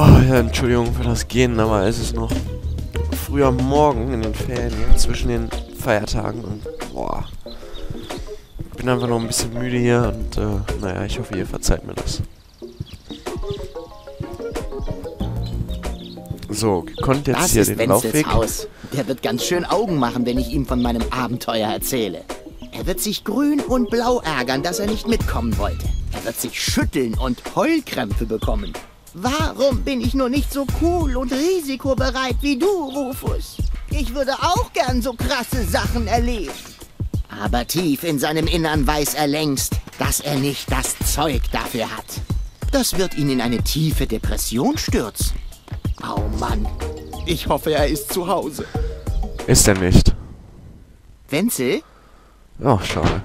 Oh ja, Entschuldigung für das Gehen, aber es ist noch früh am Morgen in den Ferien zwischen den Feiertagen und boah. Ich bin einfach noch ein bisschen müde hier und äh, naja, ich hoffe, ihr verzeiht mir das. So, gekonnt jetzt Das hier ist den Wenzels Laufweg. Haus. Der wird ganz schön Augen machen, wenn ich ihm von meinem Abenteuer erzähle. Er wird sich grün und blau ärgern, dass er nicht mitkommen wollte. Er wird sich schütteln und Heulkrämpfe bekommen. Warum bin ich nur nicht so cool und risikobereit wie du, Rufus? Ich würde auch gern so krasse Sachen erleben. Aber tief in seinem Innern weiß er längst, dass er nicht das Zeug dafür hat. Das wird ihn in eine tiefe Depression stürzen. Oh Mann, ich hoffe, er ist zu Hause. Ist er nicht? Wenzel? Oh, schade.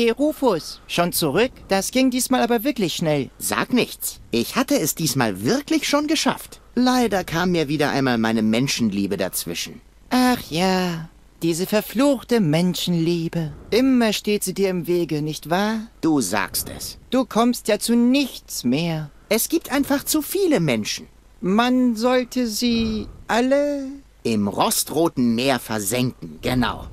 Hey Rufus, schon zurück? Das ging diesmal aber wirklich schnell. Sag nichts. Ich hatte es diesmal wirklich schon geschafft. Leider kam mir wieder einmal meine Menschenliebe dazwischen. Ach ja, diese verfluchte Menschenliebe. Immer steht sie dir im Wege, nicht wahr? Du sagst es. Du kommst ja zu nichts mehr. Es gibt einfach zu viele Menschen. Man sollte sie alle... Im rostroten Meer versenken, genau.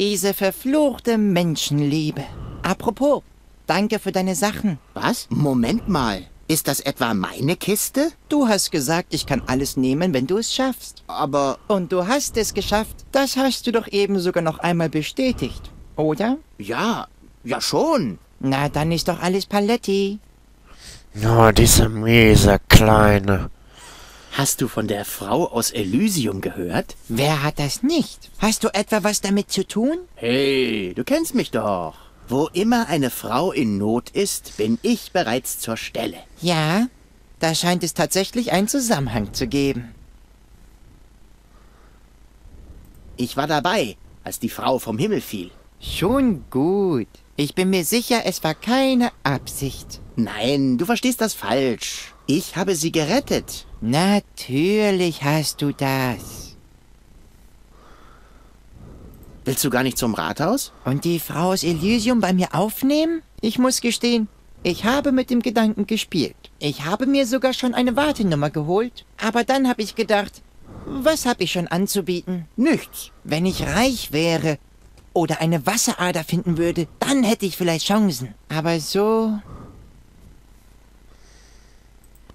Diese verfluchte Menschenliebe. Apropos, danke für deine Sachen. Was? Moment mal. Ist das etwa meine Kiste? Du hast gesagt, ich kann alles nehmen, wenn du es schaffst. Aber Und du hast es geschafft. Das hast du doch eben sogar noch einmal bestätigt. Oder? ja, ja schon. Na, dann ist doch alles Paletti. Oh, diese miese Kleine. Hast du von der Frau aus Elysium gehört? Wer hat das nicht? Hast du etwa was damit zu tun? Hey, du kennst mich doch. Wo immer eine Frau in Not ist, bin ich bereits zur Stelle. Ja, da scheint es tatsächlich einen Zusammenhang zu geben. Ich war dabei, als die Frau vom Himmel fiel. Schon gut. Ich bin mir sicher, es war keine Absicht. Nein, du verstehst das falsch. Ich habe sie gerettet. Natürlich hast du das. Willst du gar nicht zum Rathaus? Und die Frau aus Elysium bei mir aufnehmen? Ich muss gestehen, ich habe mit dem Gedanken gespielt. Ich habe mir sogar schon eine Wartenummer geholt. Aber dann habe ich gedacht, was habe ich schon anzubieten? Nichts. Wenn ich reich wäre oder eine Wasserader finden würde, dann hätte ich vielleicht Chancen. Aber so,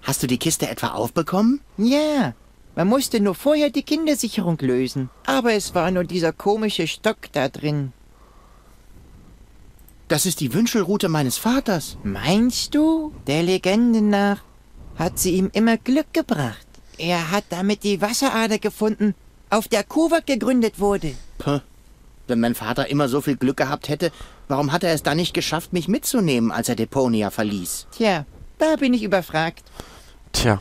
Hast du die Kiste etwa aufbekommen? ja. Man musste nur vorher die Kindersicherung lösen. Aber es war nur dieser komische Stock da drin. Das ist die Wünschelrute meines Vaters. Meinst du? Der Legende nach hat sie ihm immer Glück gebracht. Er hat damit die Wasserader gefunden, auf der Kuwak gegründet wurde. Puh. Wenn mein Vater immer so viel Glück gehabt hätte, warum hat er es dann nicht geschafft, mich mitzunehmen, als er Deponia verließ? Tja, da bin ich überfragt. Tja,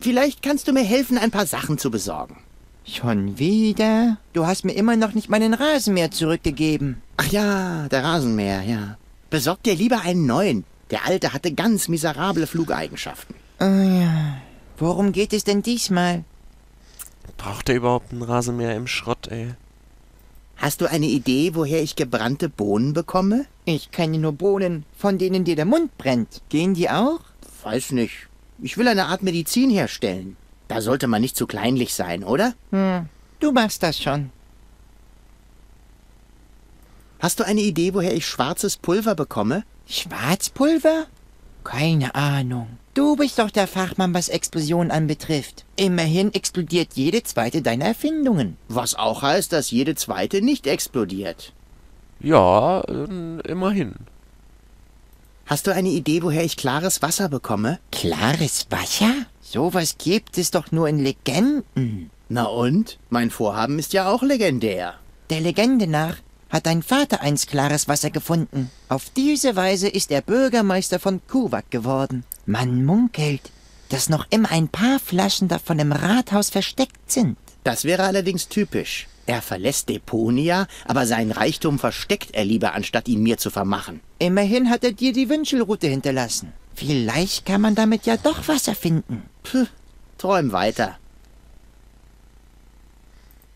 Vielleicht kannst du mir helfen, ein paar Sachen zu besorgen. Schon wieder? Du hast mir immer noch nicht meinen Rasenmäher zurückgegeben. Ach ja, der Rasenmäher, ja. Besorg dir lieber einen neuen. Der alte hatte ganz miserable Flugeigenschaften. Oh ja. Worum geht es denn diesmal? braucht er überhaupt einen Rasenmäher im Schrott, ey? Hast du eine Idee, woher ich gebrannte Bohnen bekomme? Ich kenne nur Bohnen, von denen dir der Mund brennt. Gehen die auch? Weiß nicht. Ich will eine Art Medizin herstellen. Da sollte man nicht zu kleinlich sein, oder? Hm, du machst das schon. Hast du eine Idee, woher ich schwarzes Pulver bekomme? Schwarzpulver? Keine Ahnung. Du bist doch der Fachmann, was Explosionen anbetrifft. Immerhin explodiert jede zweite deiner Erfindungen. Was auch heißt, dass jede zweite nicht explodiert. Ja, äh, immerhin. Hast du eine Idee, woher ich klares Wasser bekomme? Klares Wasser? Sowas gibt es doch nur in Legenden. Na und? Mein Vorhaben ist ja auch legendär. Der Legende nach hat dein Vater einst klares Wasser gefunden. Auf diese Weise ist er Bürgermeister von Kuwak geworden. Man munkelt, dass noch immer ein paar Flaschen davon im Rathaus versteckt sind. Das wäre allerdings typisch. Er verlässt Deponia, aber seinen Reichtum versteckt er lieber, anstatt ihn mir zu vermachen. Immerhin hat er dir die Wünschelrute hinterlassen. Vielleicht kann man damit ja doch Wasser finden. Puh, träum weiter.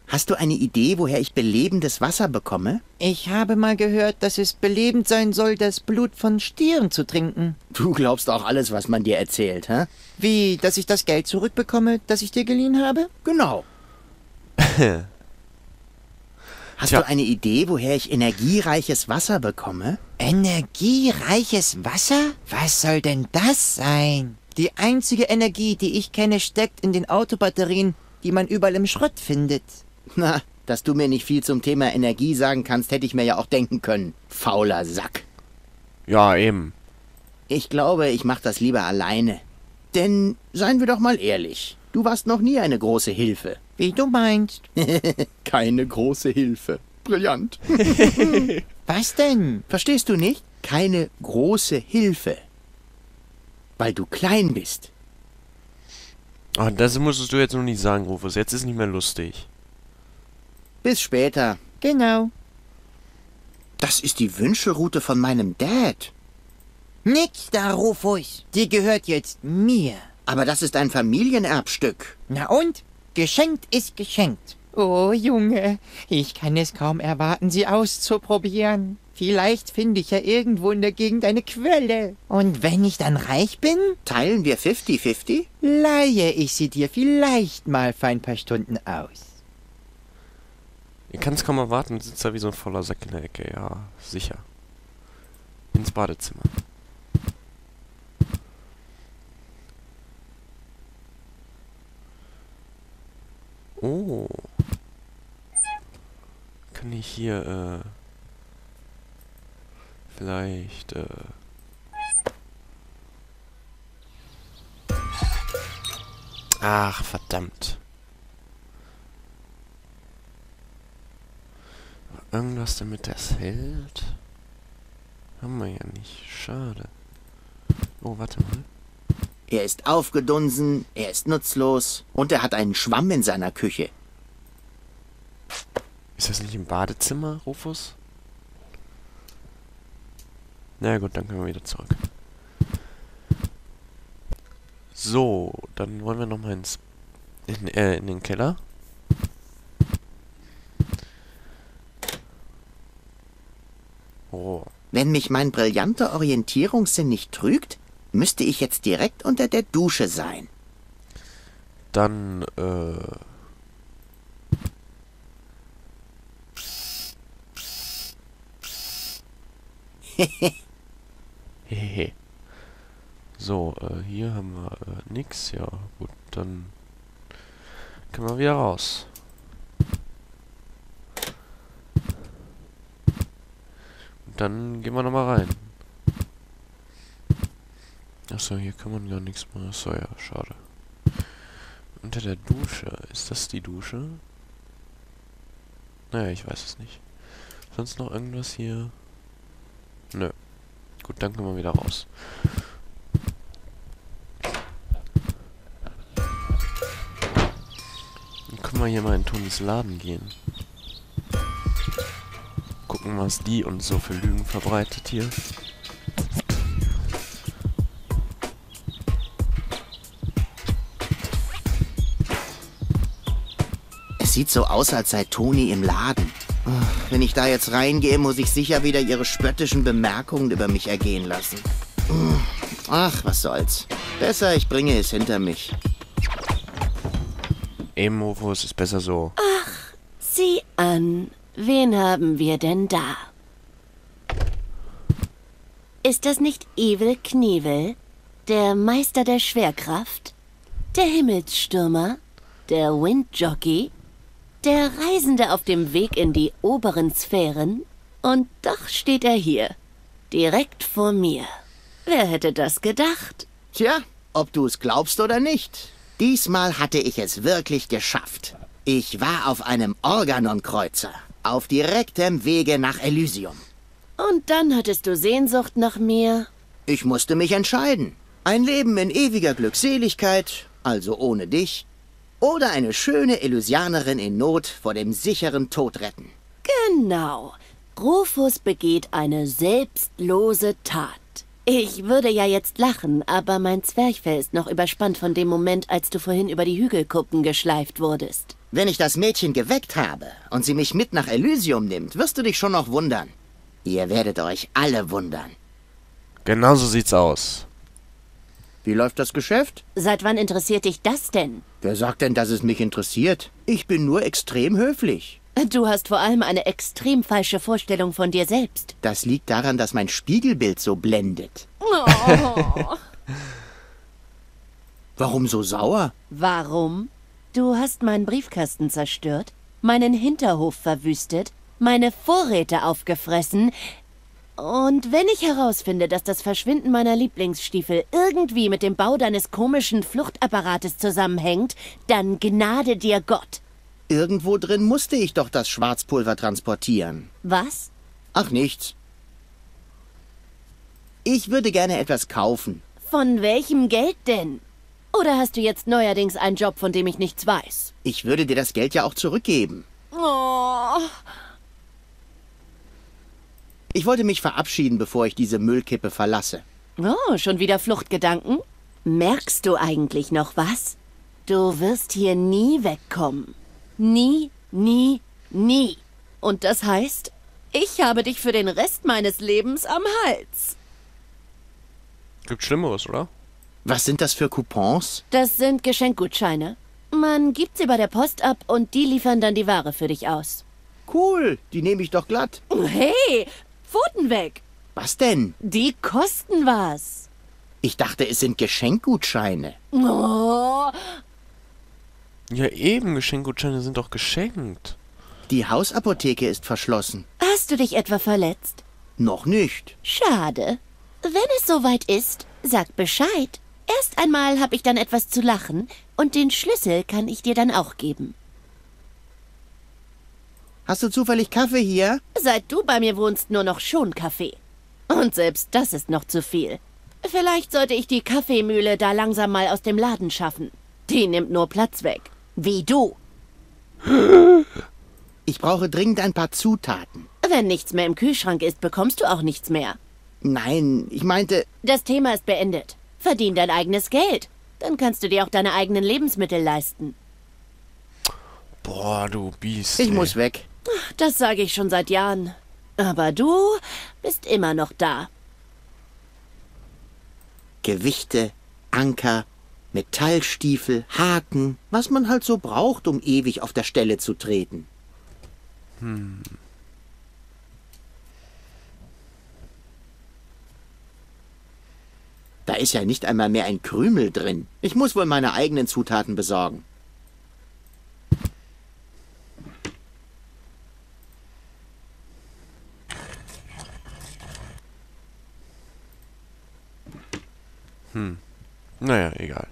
Hast du eine Idee, woher ich belebendes Wasser bekomme? Ich habe mal gehört, dass es belebend sein soll, das Blut von Stieren zu trinken. Du glaubst auch alles, was man dir erzählt, hä? Wie, dass ich das Geld zurückbekomme, das ich dir geliehen habe? Genau. Hast Tja. du eine Idee, woher ich energiereiches Wasser bekomme? Energiereiches Wasser? Was soll denn das sein? Die einzige Energie, die ich kenne, steckt in den Autobatterien, die man überall im Schrott findet. Na, dass du mir nicht viel zum Thema Energie sagen kannst, hätte ich mir ja auch denken können. Fauler Sack. Ja, eben. Ich glaube, ich mach das lieber alleine. Denn, seien wir doch mal ehrlich, du warst noch nie eine große Hilfe. Wie du meinst. Keine große Hilfe. Brillant. Was denn? Verstehst du nicht? Keine große Hilfe. Weil du klein bist. Ah, das musstest du jetzt noch nicht sagen, Rufus. Jetzt ist nicht mehr lustig. Bis später. Genau. Das ist die Wünschelroute von meinem Dad. Nix da, Rufus. Die gehört jetzt mir. Aber das ist ein Familienerbstück. Na und? Geschenkt ist geschenkt. Oh, Junge, ich kann es kaum erwarten, sie auszuprobieren. Vielleicht finde ich ja irgendwo in der Gegend eine Quelle. Und wenn ich dann reich bin, Teilen wir 50-50? leihe ich sie dir vielleicht mal für ein paar Stunden aus. Ihr kann es kaum erwarten, sitzt da wie so ein voller Sack in der Ecke. Ja, sicher. Ins Badezimmer. Oh. Kann ich hier, äh... Vielleicht, äh... Ach, verdammt. Irgendwas, damit das hält? Haben wir ja nicht. Schade. Oh, warte mal. Er ist aufgedunsen, er ist nutzlos und er hat einen Schwamm in seiner Küche. Ist das nicht im Badezimmer, Rufus? Na gut, dann können wir wieder zurück. So, dann wollen wir nochmal ins in, äh, in den Keller. Oh, Wenn mich mein brillanter Orientierungssinn nicht trügt, müsste ich jetzt direkt unter der Dusche sein. dann äh Hehe. So, äh, hier haben wir äh, nix. Ja, gut, dann können wir wieder raus. Dann gehen wir nochmal rein. Achso, hier kann man gar nichts mehr. Achso, ja, schade. Unter der Dusche. Ist das die Dusche? Naja, ich weiß es nicht. Sonst noch irgendwas hier? Nö. Gut, dann können wir wieder raus. Dann können wir hier mal in Tonis Laden gehen. Gucken, was die uns so für Lügen verbreitet hier. Es sieht so aus, als sei Toni im Laden. Ach, Wenn ich da jetzt reingehe, muss ich sicher wieder ihre spöttischen Bemerkungen über mich ergehen lassen. Ach, was soll's. Besser, ich bringe es hinter mich. Eben, Rufus, ist besser so. Sieh an, wen haben wir denn da? Ist das nicht Evil Knievel, der Meister der Schwerkraft, der Himmelsstürmer, der Windjockey, der Reisende auf dem Weg in die oberen Sphären? Und doch steht er hier, direkt vor mir. Wer hätte das gedacht? Tja, ob du es glaubst oder nicht. Diesmal hatte ich es wirklich geschafft. Ich war auf einem Organon-Kreuzer. Auf direktem Wege nach Elysium. Und dann hattest du Sehnsucht nach mir? Ich musste mich entscheiden. Ein Leben in ewiger Glückseligkeit, also ohne dich, oder eine schöne Elysianerin in Not vor dem sicheren Tod retten. Genau. Rufus begeht eine selbstlose Tat. Ich würde ja jetzt lachen, aber mein Zwerchfell ist noch überspannt von dem Moment, als du vorhin über die Hügelkuppen geschleift wurdest. Wenn ich das Mädchen geweckt habe und sie mich mit nach Elysium nimmt, wirst du dich schon noch wundern. Ihr werdet euch alle wundern. Genau so sieht's aus. Wie läuft das Geschäft? Seit wann interessiert dich das denn? Wer sagt denn, dass es mich interessiert? Ich bin nur extrem höflich. Du hast vor allem eine extrem falsche Vorstellung von dir selbst. Das liegt daran, dass mein Spiegelbild so blendet. Warum so sauer? Warum? Du hast meinen Briefkasten zerstört, meinen Hinterhof verwüstet, meine Vorräte aufgefressen. Und wenn ich herausfinde, dass das Verschwinden meiner Lieblingsstiefel irgendwie mit dem Bau deines komischen Fluchtapparates zusammenhängt, dann gnade dir Gott. Irgendwo drin musste ich doch das Schwarzpulver transportieren. Was? Ach nichts. Ich würde gerne etwas kaufen. Von welchem Geld denn? Oder hast du jetzt neuerdings einen Job, von dem ich nichts weiß? Ich würde dir das Geld ja auch zurückgeben. Oh. Ich wollte mich verabschieden, bevor ich diese Müllkippe verlasse. Oh, schon wieder Fluchtgedanken? Merkst du eigentlich noch was? Du wirst hier nie wegkommen. Nie, nie, nie. Und das heißt, ich habe dich für den Rest meines Lebens am Hals. Gibt Schlimmeres, oder? Was sind das für Coupons? Das sind Geschenkgutscheine. Man gibt sie bei der Post ab und die liefern dann die Ware für dich aus. Cool, die nehme ich doch glatt. Hey, Pfoten weg. Was denn? Die kosten was. Ich dachte, es sind Geschenkgutscheine. Oh, Ja, eben, Geschenkgutscheine sind doch geschenkt. Die Hausapotheke ist verschlossen. hast du dich etwa verletzt? Noch nicht. Schade. Wenn es soweit ist, sag Bescheid. Erst einmal habe ich dann etwas zu lachen und den Schlüssel kann ich dir dann auch geben. Hast du zufällig Kaffee hier? Seit du bei mir wohnst, nur noch schon Kaffee. Und selbst das ist noch zu viel. Vielleicht sollte ich die Kaffeemühle da langsam mal aus dem Laden schaffen. Die nimmt nur Platz weg. Wie du. Ich brauche dringend ein paar Zutaten. Wenn nichts mehr im Kühlschrank ist, bekommst du auch nichts mehr. Nein, ich meinte, Das Thema ist beendet. Verdien dein eigenes Geld. Dann kannst du dir auch deine eigenen Lebensmittel leisten. Boah, du Biest. ich ey. muss weg. Das sage ich schon seit Jahren. Aber du bist immer noch da. Gewichte, Anker, Metallstiefel, Haken, was man halt so braucht, um ewig auf der Stelle zu treten. Da ist ja nicht einmal mehr ein Krümel drin. Ich muss wohl meine eigenen Zutaten besorgen. Naja, egal.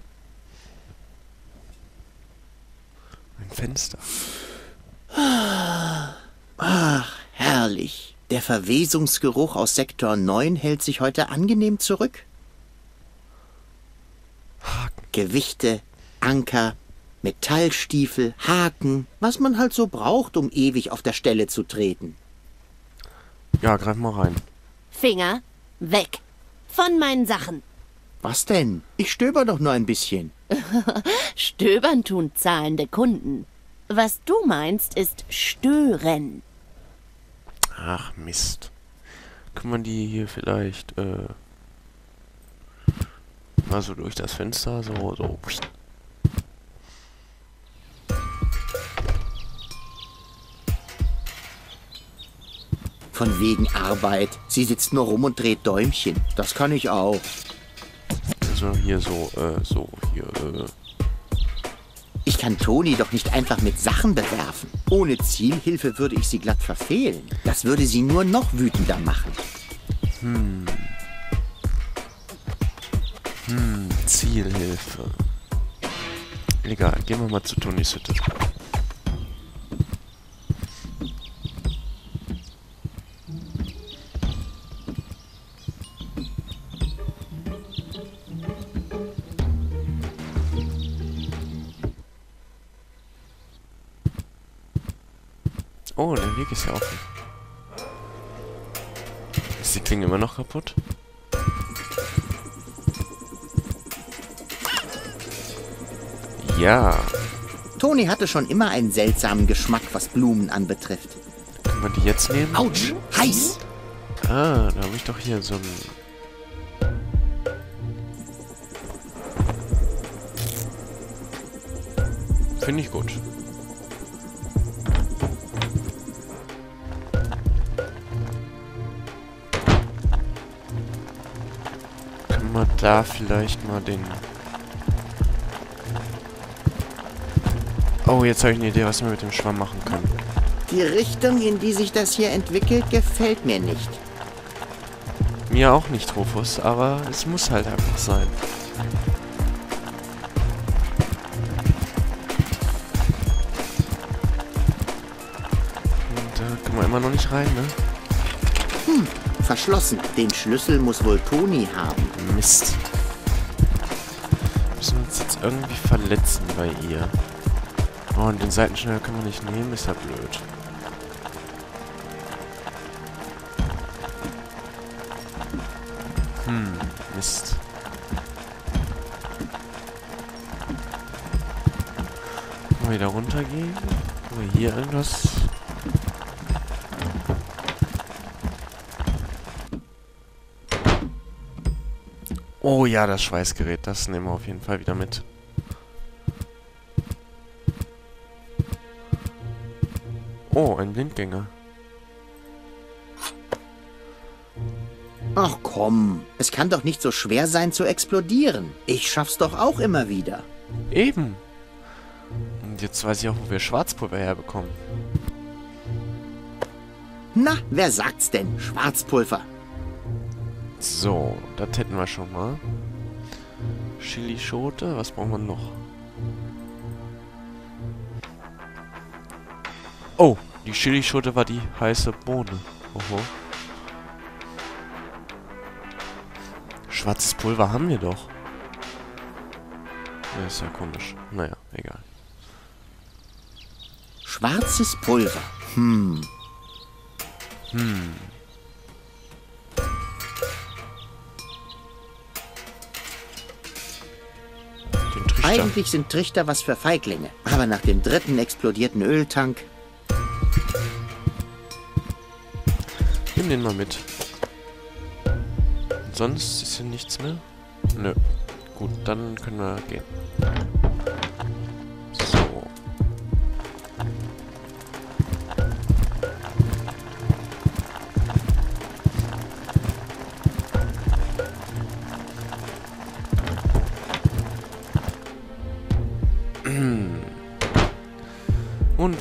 Fenster. Herrlich. Der Verwesungsgeruch aus Sektor 9 hält sich heute angenehm zurück. Haken. Gewichte, Anker, Metallstiefel, Haken, was man halt so braucht, um ewig auf der Stelle zu treten. Ja, greif mal rein. Finger weg. Von meinen Sachen. Was denn? Ich stöber doch nur ein bisschen. Stöbern tun zahlende Kunden. Was du meinst, ist stören. Ach, Mist. Kann man die hier vielleicht, äh... Mal so durch das Fenster, so, so... Von wegen Arbeit. Sie sitzt nur rum und dreht Däumchen. Das kann ich auch. Also hier so, äh, so, hier, äh... Ich kann Toni doch nicht einfach mit Sachen bewerfen. Ohne Zielhilfe würde ich sie glatt verfehlen. Das würde sie nur noch wütender machen. Zielhilfe. Egal, gehen wir mal zu Tonys Hütte. Weg ist ja offen. Ist die Klinge immer noch kaputt? Ja. Toni hatte schon immer einen seltsamen Geschmack, was Blumen anbetrifft. Können wir die jetzt nehmen? Autsch! Heiß! Ah, da habe ich doch hier so ein... Finde ich gut. Können wir da vielleicht mal den... Oh, jetzt habe ich eine Idee, was wir mit dem Schwamm machen können. Die Richtung, in die sich das hier entwickelt, gefällt mir nicht. Mir auch nicht, Rufus, aber es muss halt einfach sein. Und da können wir immer noch nicht rein, ne? Verschlossen. Den Schlüssel muss wohl Toni haben. Mist. Müssen wir uns jetzt irgendwie verletzen bei ihr. Oh, und den Seitenschneider können wir nicht nehmen, ist ja blöd. Hm, Mist. Mal wieder runtergehen. Können wir hier irgendwas... Oh ja, das Schweißgerät, das nehmen wir auf jeden Fall wieder mit. Oh, ein Blindgänger. Ach komm, es kann doch nicht so schwer sein zu explodieren. Ich schaff's doch auch immer wieder. Eben. Und jetzt weiß ich auch, wo wir Schwarzpulver herbekommen. Na, wer sagt's denn? Schwarzpulver. So, das hätten wir schon mal. Chilischote, was brauchen wir noch? Oh, die Chilischote war die heiße Bohne. Oho. Schwarzes Pulver haben wir doch. Ja, ist ja komisch. Naja, egal. Schwarzes Pulver. Hm, Hm. Trichter. eigentlich sind Trichter was für Feiglinge. Aber nach dem dritten explodierten Öltank... Nimm den mal mit. Sonst ist hier nichts mehr? Nö. Gut, dann können wir gehen.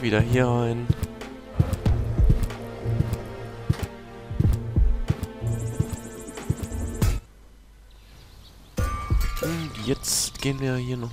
Wieder hier rein. Und jetzt gehen wir hier noch